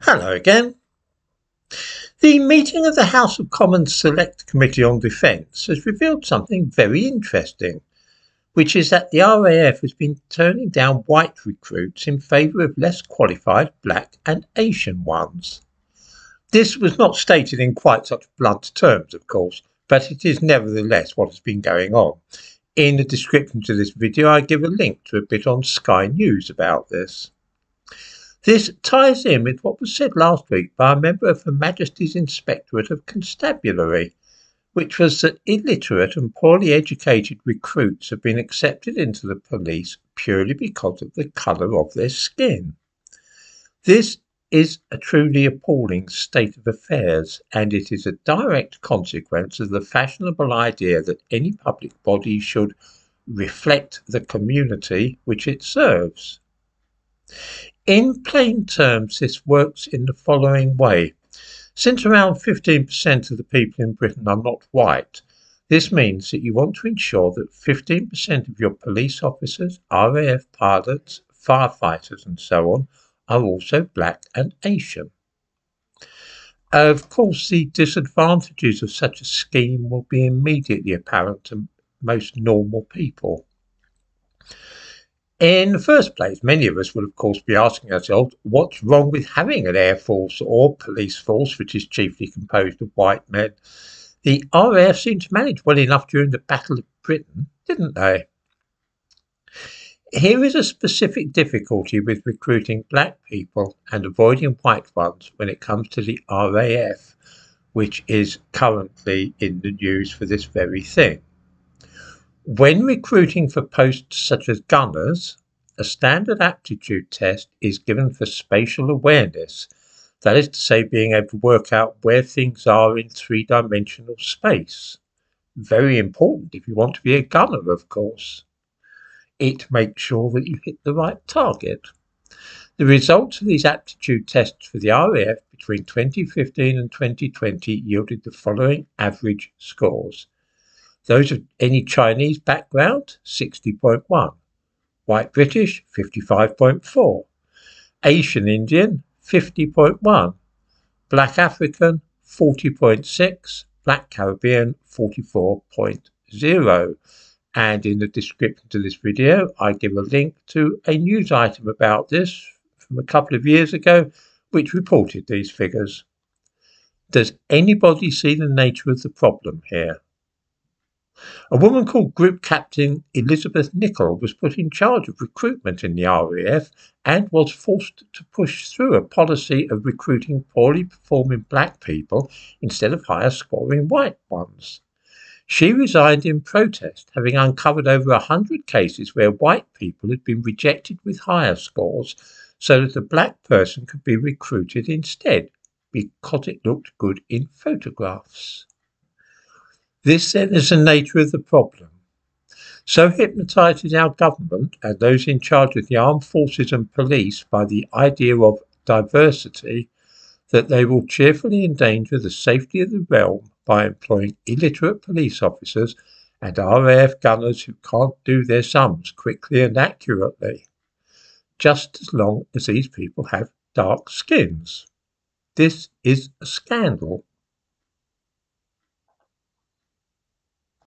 Hello again. The meeting of the House of Commons Select Committee on Defence has revealed something very interesting, which is that the RAF has been turning down white recruits in favour of less qualified black and Asian ones. This was not stated in quite such blunt terms, of course, but it is nevertheless what has been going on. In the description to this video, I give a link to a bit on Sky News about this. This ties in with what was said last week by a member of Her Majesty's Inspectorate of Constabulary, which was that illiterate and poorly educated recruits have been accepted into the police purely because of the colour of their skin. This is a truly appalling state of affairs, and it is a direct consequence of the fashionable idea that any public body should reflect the community which it serves. In plain terms, this works in the following way. Since around 15% of the people in Britain are not white, this means that you want to ensure that 15% of your police officers, RAF pilots, firefighters, and so on are also black and Asian. Of course, the disadvantages of such a scheme will be immediately apparent to most normal people. In the first place, many of us will, of course, be asking ourselves what's wrong with having an air force or police force which is chiefly composed of white men? The RAF seemed to manage well enough during the Battle of Britain, didn't they? Here is a specific difficulty with recruiting black people and avoiding white ones when it comes to the RAF, which is currently in the news for this very thing. When recruiting for posts such as gunners, a standard aptitude test is given for spatial awareness, that is to say, being able to work out where things are in three dimensional space. Very important if you want to be a gunner, of course. It makes sure that you hit the right target. The results of these aptitude tests for the RAF between 2015 and 2020 yielded the following average scores those of any Chinese background, 60.1. White British, 55.4. Asian Indian, 50.1. Black African, 40.6. Black Caribbean, 44.0. And in the description to this video, I give a link to a news item about this from a couple of years ago, which reported these figures. Does anybody see the nature of the problem here? A woman called Group Captain Elizabeth Nicholl was put in charge of recruitment in the RAF and was forced to push through a policy of recruiting poorly performing black people instead of higher scoring white ones. She resigned in protest, having uncovered over a hundred cases where white people had been rejected with higher scores so that a black person could be recruited instead because it looked good in photographs. This then is the nature of the problem. So hypnotized is our government and those in charge of the armed forces and police by the idea of diversity that they will cheerfully endanger the safety of the realm by employing illiterate police officers and RAF gunners who can't do their sums quickly and accurately, just as long as these people have dark skins. This is a scandal